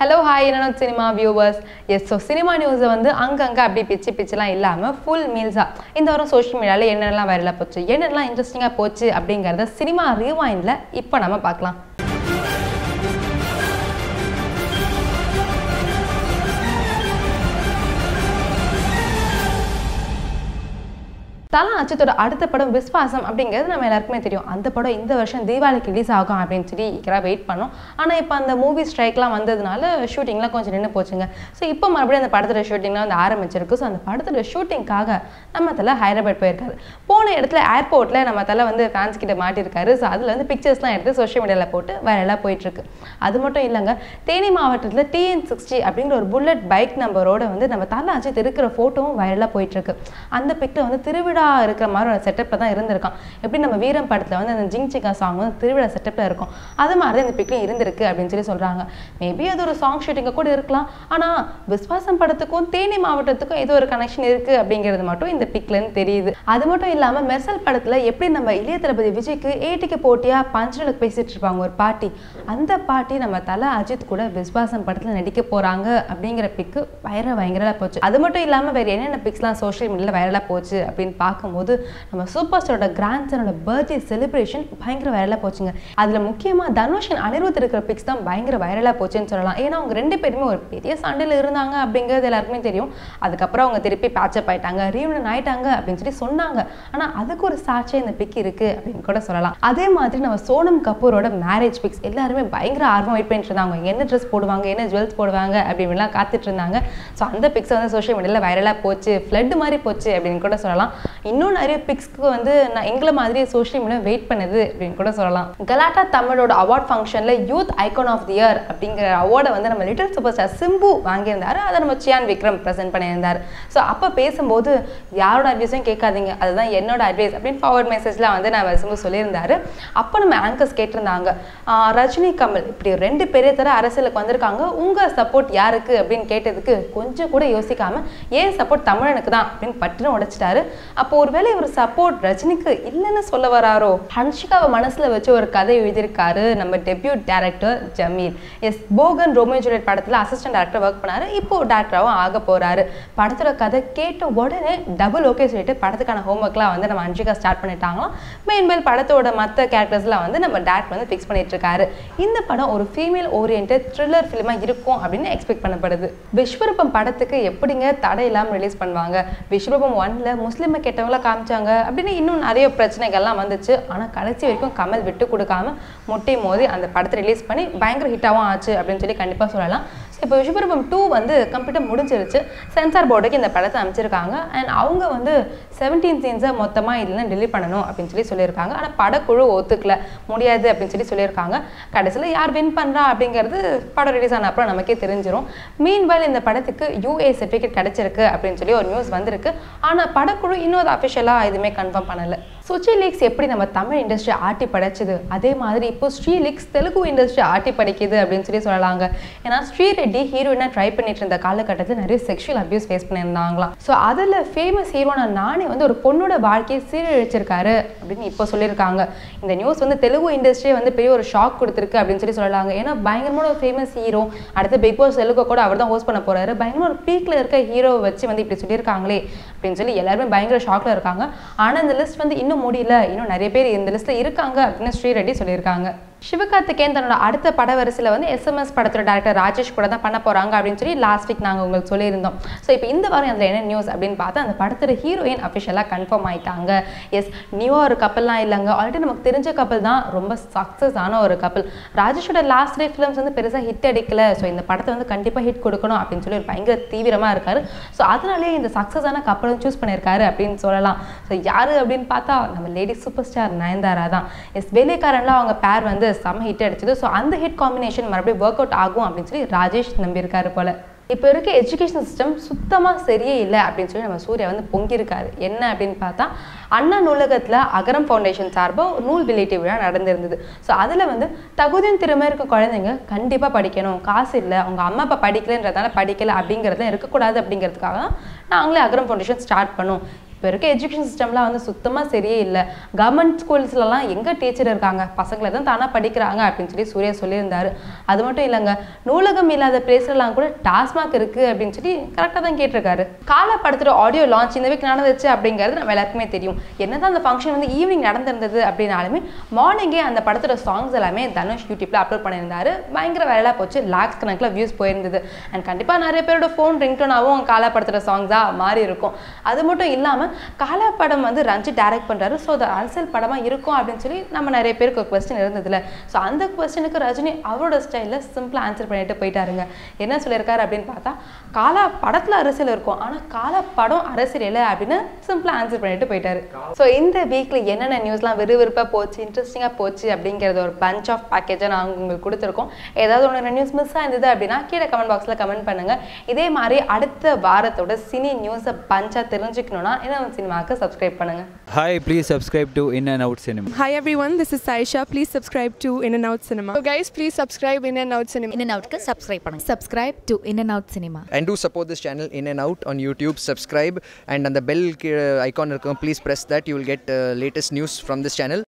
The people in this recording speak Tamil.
ஹலோ ஹாய் என்னோட cinema viewers yes so cinema நியூஸை வந்து அங்கங்கே அப்படி பிச்சு பிச்சுலாம் இல்லாமல் ஃபுல் மீல்ஸாக இந்த வாரம் சோஷியல் மீடியாவில் என்னென்னலாம் வைரலாக போச்சு என்னென்னலாம் இன்ட்ரெஸ்டிங்காக போச்சு அப்படிங்கிறத சினிமா ரீவாயிண்டில் இப்போ நம்ம பார்க்கலாம். தலா அச்சத்தோட அடுத்த படம் விஸ்வாசம் அப்படிங்கிறது நம்ம எல்லாருக்குமே தெரியும். அந்த படம் இந்த வருஷம் தீபாவளிக்கு ரிலீஸ் ஆகும் அப்படின்னு சொல்லி ஈக்கராக வெயிட் பண்ணோம். ஆனால் இப்போ அந்த மூவி ஸ்ட்ரைக்லாம் வந்ததுனால ஷூட்டிங்லாம் கொஞ்சம் நின்று போச்சுங்க. ஸோ இப்போ மறுபடியும் அந்த படத்தோட ஷூட்டிங்லாம் வந்து ஆரம்பிச்சிருக்கு. ஸோ அந்த படத்தோட ஷூட்டிங்காக நம்ம தலை ஹைதராபாத் போயிருக்காரு. போன இடத்துல ஏர்போர்ட்டில் நம்ம தலை வந்து ஃபேன்ஸ் கிட்ட மாட்டியிருக்காரு. ஸோ அதில் வந்து பிக்சர்ஸ்லாம் எடுத்து சோஷியல் மீடியாவில் போட்டு வைரலாக போயிட்டுருக்கு. அது மட்டும் இல்லைங்க தேனி மாவட்டத்தில் டிஎன் சிக்ஸ்டி அப்படிங்கிற ஒரு புல்லட் பைக் நம்பரோட வந்து நம்ம தலை அஜித் இருக்கிற ஃபோட்டோவும் வைரலாக போயிட்டுருக்கு. அந்த பிக்டை வந்து திருவிழா இருக்கிற மாதிரி ஒரு செட்டப்பில் தான் இருந்திருக்கான். எப்படி நம்ம வீரம் படத்தில் வந்து அந்த ஜிங் சிக்கா சாங் வந்து திருவிழா செட்டப்பில் இருக்கும். அது மாதிரி தான் இந்த பிக்லையும் இருந்திருக்கு அப்படின்னு சொல்லி சொல்கிறாங்க மேபி அது ஒரு சாங் ஷூட்டிங்க கூட இருக்கலாம். ஆனால் விஸ்வாசம் படத்துக்கும் தேனி மாவட்டத்துக்கும் ஏதோ ஒரு கனெக்ஷன் இருக்குது அப்படிங்கிறது மட்டும் இந்த பிக்லன்னு தெரியுது. அது மட்டும் இல்லாமல் மெர்சல் படத்தில் எப்படி நம்ம இளைய தளபதி விஜய்க்கு ஏடிக்கு போட்டியாக பஞ்சலுக்கு பேசிட்டு இருப்பாங்க ஒரு பாட்டி. அந்த பாட்டி நம்ம தலை அஜித் கூட விஸ்வாசம் படத்தில் நடிக்க போகிறாங்க அப்படிங்கிற பிக்கு வைரல் பயங்கரலாக போச்சு. அது மட்டும் இல்லாமல் வேறு என்னென்ன பிக்ஸ்லாம் சோஷியல் மீடியாவில் வைரலாக போச்சு அப்படின்னு பார்க்கும்போது நம்ம சூப்பர் ஸ்டாரோட கிராண்ட் சனோட பர்த்டே செலிப்ரேஷன் பயங்கர வைரலாக போச்சுங்க. அதில் முக்கியமாக தனுஷ் and அனிருத் இருக்கிற பிக்ஸ் தான் பயங்கர வைரலாக போச்சுன்னு சொல்லலாம். ஏன்னா அவங்க ரெண்டு பேருமே ஒரு பெரிய சண்டையில் இருந்தாங்க அப்படிங்கிறது எல்லாருக்குமே தெரியும். அதுக்கப்புறம் அவங்க திருப்பி பேச்சப் ஆயிட்டாங்க ரீயூனியன் ஆயிட்டாங்க அப்படின்னு சொல்லி சொன்னாங்க. ஆனால் அதுக்கு ஒரு சாட்சியாக இந்த பிக் இருக்குது அப்படின்னு கூட சொல்லலாம். அதே மாதிரி நம்ம சோனம் கபூரோட மேரேஜ் பிக்ஸ் எல்லாருமே பயங்கர ஆர்வம் வெயிட் பண்ணிட்டு இருந்தாங்க. அவங்க என்ன ட்ரெஸ் போடுவாங்க என்ன ஜுவல்ஸ் போடுவாங்க அப்படின்லாம் காத்துட்டு இருந்தாங்க. ஸோ அந்த பிக்ஸ் வந்து சோஷியல் மீடியாவில் வைரலாக போச்சு ஃப்ளட் மாதிரி போச்சு அப்படின்னு கூட சொல்லலாம். இன்னும் நிறைய பிக்ஸ்க்கு வந்து நான் எங்களை மாதிரி சோஷியல் மீடியா வெயிட் பண்ணுது அப்படின்னு கூட சொல்லலாம். கலாட்டா தமிழோட அவார்ட் ஃபங்க்ஷனில் youth icon of the year அப்படிங்கிற அவார்டை வந்து நம்ம லிட்டில் சூப்பர் ஸ்டார் சிம்பு வாங்கியிருந்தாரு. அதை நம்ம சியான் விக்ரம் ப்ரெசென்ட் பண்ணியிருந்தார். ஸோ அப்போ பேசும்போது யாரோட அட்வைஸும் கேட்காதீங்க. அதுதான் என்னோட அட்வைஸ் அப்படின்னு ஃபார்வர்ட் மெசேஜில் வந்து நான் சிம்பு சொல்லியிருந்தாரு. அப்போ நம்ம ஆங்கர்ஸ் கேட்டிருந்தாங்க. ரஜினி கமல் இப்படி ரெண்டு பெரிய தர அரசியலுக்கு வந்திருக்காங்க. உங்கள் சப்போர்ட் யாருக்கு? அப்படின்னு கேட்டதுக்கு கொஞ்சம் கூட யோசிக்காமல் ஏன் சப்போர்ட் தமிழனுக்கு தான்? அப்படின்னு பட்டுன்னு உடைச்சிட்டாரு. அப்போ அப்போ ஒருவேளை இவர் சப்போர்ட் ரஜினிக்கு இல்லைன்னு சொல்ல வராரோ? ஹன்ஷிகாவை மனசுல வச்சு ஒரு கதை எழுதியிருக்காரு நம்ம debut director Jameel. Yes Bogan Romeo Juliet படத்துல அசிஸ்டன்ட் டேரக்டர் ஒர்க் பண்ணாரு. இப்போ டேரக்டராகவும் ஆக போறாரு. படத்தோட கதை கேட்ட உடனே டபுள் ஓகே சொல்லிட்டு படத்துக்கான ஹோம்ஒர்க்லாம் வந்து நம்ம ஹன்ஷிகா ஸ்டார்ட் பண்ணிட்டாங்களாம். மெயின்மேல் படத்தோட மற்ற கேரக்டர்ஸ்லாம் வந்து நம்ம டேரக்டர் வந்து ஃபிக்ஸ் பண்ணிட்டு இருக்காரு இந்த படம் ஒரு ஃபீமேல் ஓரியன்ட் த்ரில்லர் ஃபிலிமாக இருக்கும் அப்படின்னு எக்ஸ்பெக்ட் பண்ணப்படுது. விஸ்வரூபம் படத்துக்கு எப்படிங்க தடை இல்லாமல் ரிலீஸ் பண்ணுவாங்க? விஸ்வரூபம் ஒன்ல முஸ்லீமை கெட்டவங்கள காமிச்சாங்க அப்படின்னு இன்னும் நிறைய பிரச்சனைகள்லாம் வந்துச்சு. ஆனால் கடைசி வரைக்கும் கமல் விட்டு கொடுக்காம முட்டை மோதி அந்த படத்தை ரிலீஸ் பண்ணி பயங்கர ஹிட்டாகவும் ஆச்சு அப்படின்னு சொல்லி கண்டிப்பாக சொல்லலாம். இப்போ விஸ்வரூபம் டூ வந்து கம்ப்ளீட்டாக முடிஞ்சிருச்சு. சென்சார் போர்டுக்கு இந்த படத்தை அமைச்சிருக்காங்க அண்ட் அவங்க வந்து செவன்டீன் சீன்ஸை மொத்தமாக இல்லைன்னா டெலிட் பண்ணணும் அப்படின்னு சொல்லி சொல்லியிருக்காங்க. ஆனால் படக்குழு ஒத்துக்கல. முடியாது அப்படின்னு சொல்லி சொல்லியிருக்காங்க. கடைசியில் யார் வின் பண்ணுறா அப்படிங்கிறது படம் ரிலீஸ் ஆன அப்புறம் நமக்கே தெரிஞ்சிடும் மீன்வேல் இந்த படத்துக்கு யூஏ சர்டிஃபிகேட் கிடச்சிருக்கு அப்படின்னு சொல்லி ஒரு நியூஸ் வந்திருக்கு. ஆனால் படக்குழு இன்னும் அது அஃபிஷியலாக எதுவுமே கன்ஃபார்ம் பண்ணலை. சுச்சி லீக்ஸ் எப்படி நம்ம தமிழ் இண்டஸ்ட்ரி ஆட்டி படைச்சது? அதே மாதிரி இப்போ ஸ்ரீ லீக்ஸ் தெலுங்கு இண்டஸ்ட்ரி ஆட்டி படைக்குது அப்படின்னு சொல்லி சொல்லலாங்க. ஏன்னா ஸ்ரீரெட்டி ஹீரோயினாக ட்ரை பண்ணிட்டு இருந்த காலகட்டத்தில் நிறைய செக்ஷுவல் அபியூஸ் ஃபேஸ் பண்ணியிருந்தாங்களாம். ஸோ அதில் ஃபேமஸ் ஹீரோனா நானே வந்து ஒரு பொண்ணோட வாழ்க்கையை சீரழிச்சிருக்காரு அப்படின்னு இப்போ சொல்லியிருக்காங்க. இந்த நியூஸ் வந்து தெலுங்கு இண்டஸ்ட்ரியே வந்து பெரிய ஒரு ஷாக் கொடுத்துருக்கு அப்படின்னு சொல்லி சொல்லலாங்க. ஏன்னா பயங்கரமான ஒரு ஃபேமஸ் ஹீரோ அடுத்து பிக் பாஸ் தெலுங்கு கூட அவர் தான் ஹோஸ்ட் பண்ண போறாரு. பயங்கரமான ஒரு பீக்கில் இருக்க ஹீரோவை வச்சு வந்து இப்படி சொல்லியிருக்காங்களே அப்படின்னு சொல்லி எல்லாருமே பயங்கர ஷாக்ல இருக்காங்க. ஆனால் இந்த லிஸ்ட் வந்து இன்னும் முடியல. இன்னும் நிறைய பேர் இந்த லிஸ்ட்ல இருக்காங்க அப்படின்னு ஸ்ரீரெட்டி சொல்லியிருக்காங்க. சிவகார்த்திகேயன் தன்னோட அடுத்த பட வரிசையில் வந்து எஸ்எம்எஸ் படத்தோட டேரக்டர் ராஜேஷ் கூட தான் பண்ண போகிறாங்க அப்படின்னு சொல்லி லாஸ்ட் வீக் நாங்கள் உங்களுக்கு சொல்லியிருந்தோம். ஸோ இப்போ இந்த வாரம் அதில் என்ன நியூஸ் அப்படின்னு பார்த்தா அந்த படத்தோட ஹீரோயின் அஃபிஷியலாக கன்ஃபார்ம் ஆயிட்டாங்க. எஸ் நியூவாக ஒரு கப்பல்லாம் இல்லைங்க. ஆல்ரெடி நமக்கு தெரிஞ்ச கப்பல் தான். ரொம்ப சக்ஸஸ் ஆன ஒரு கப்பல் ராஜேஷோட லாஸ்ட் டே ஃபிலிம்ஸ் வந்து பெருசாக ஹிட் அடிக்கல. ஸோ இந்த படத்தை வந்து கண்டிப்பாக ஹிட் கொடுக்கணும் அப்படின்னு சொல்லி ஒரு பயங்கர தீவிரமாக இருக்காரு. ஸோ அதனாலே இந்த சக்ஸஸான கப்பலும் சூஸ் பண்ணியிருக்காரு அப்படின்னு சொல்லலாம். ஸோ யார் அப்படின்னு பார்த்தா நம்ம லேடி சூப்பர் ஸ்டார் நயன்தாரா தான். எஸ் வேலைக்காரன்லாம் அவங்க பேர் வந்து செம்ம ஹிட் அடிச்சது. ஸோ அந்த ஹிட் காம்பினேஷன் மறுபடியும் ஒர்க் அவுட் ஆகும் அப்படின்னு சொல்லி ராஜேஷ் நம்பியிருக்காரு போல. இப்போ இருக்க எஜுகேஷன் சிஸ்டம் சுத்தமாக சரியே இல்லை அப்படின்னு சொல்லி நம்ம சூர்யா வந்து பொங்கியிருக்காரு. என்ன அப்படின்னு பார்த்தா அண்ணா நூலகத்தில் அகரம் ஃபவுண்டேஷன் சார்பாக ஒரு நூல் வெளியீட்டு விழா நடந்திருந்தது. ஸோ அதில் வந்து தகுதியும் திறமை இருக்க குழந்தைங்க கண்டிப்பாக படிக்கணும். காசு இல்லை. அவங்க அம்மா அப்பா படிக்கலைன்றதால படிக்கலை அப்படிங்கிறதுலாம் இருக்கக்கூடாது அப்படிங்கிறதுக்காக தான் நாங்களே அகரம் ஃபவுண்டேஷன் ஸ்டார்ட் பண்ணோம். இப்போ இருக்க எஜுகேஷன் சிஸ்டம்லாம் வந்து சுத்தமாக சரியே இல்லை. கவர்மெண்ட் ஸ்கூல்ஸ்லலாம் எங்கே டீச்சர் இருக்காங்க? பசங்களை தான் தானாக படிக்கிறாங்க அப்படின்னு சொல்லி சூர்யா சொல்லியிருந்தார். அது மட்டும் இல்லைங்க நூலகம் இல்லாத பிளேஸ்லாம் கூட டாஸ்மாக் இருக்குது அப்படின்னு சொல்லி கரெக்டாக தான் கேட்டிருக்காரு. காலை படத்தோட ஆடியோ லான்ச் இந்த வீக் நடந்துச்சு அப்படிங்கிறது நம்ம எல்லாருக்குமே தெரியும். என்னதான் அந்த ஃபங்க்ஷன் வந்து ஈவினிங் நடந்திருந்தது அப்படின்னாலுமே மார்னிங்கே அந்த படத்தோட சாங்ஸ் எல்லாமே தனுஷ் யூடியூப்பில் அப்லோட் பண்ணியிருந்தாரு. பயங்கர வைரலாக போச்சு. லாக்ஸ் கணக்கில் வியூஸ் போயிருந்தது. அண்ட் கண்டிப்பாக நிறைய பேரோட ஃபோன் ரிங்டோனாகவும் காலா படத்தோட சாங்ஸாக மாறி இருக்கும் அது மட்டும் இல்லாமல் காலா படம் வந்து ரஞ்சித் டைரக்ட் பண்ணுறாரு ஸோ அது அரசியல் படமாக இருக்கும் அப்படின்னு சொல்லி நம்ம நிறைய பேருக்கு ஒரு கொஸ்டின் இருந்ததுல. ஸோ அந்த கொஸ்டினுக்கு ரஜினி அவரோட ஸ்டைலில் சிம்பிளாக ஆன்சர் பண்ணிட்டு போயிட்டாருங்க. என்ன சொல்லியிருக்காரு அப்படின்னு பார்த்தா காலா படத்தில் அரசியல் இருக்கும். ஆனால் காலா படம் அரசியல் இல்லை அப்படின்னு சிம்பிளாக ஆன்சர் பண்ணிட்டு போயிட்டாரு. ஸோ இந்த வீக்கில் என்னென்ன நியூஸ்லாம் விறுவிறுப்பாக போச்சு இன்ட்ரெஸ்டிங்காக போச்சு அப்படிங்கிறது ஒரு பஞ்ச் ஆஃப் பேக்கேஜை நாங்கள் உங்களுக்கு கொடுத்துருக்கோம். ஏதாவது ஒன்று நியூஸ் மிஸ் ஆயிருந்தது அப்படின்னா கீழே கமெண்ட் பாக்ஸில் கமெண்ட் பண்ணுங்கள் இதே மாதிரி அடுத்த வாரத்தோட சினி நியூஸை பஞ்சாக தெரிஞ்சுக்கணுன்னா என்ன சினிமாவுக்கு சப்ஸ்கிரைப் பண்ணுங்கள் Hi, please subscribe to In and Out Cinema. Hi everyone, this is Saisha. Please subscribe to In and Out Cinema. So guys, please subscribe In and Out Cinema. In and Outக்கு subscribe பண்ணுங்க subscribe to In and Out Cinema and do support this channel in and out on youtube subscribe and on the bell ki- icon இருக்கும், please press that you will get uh, latest news from this channel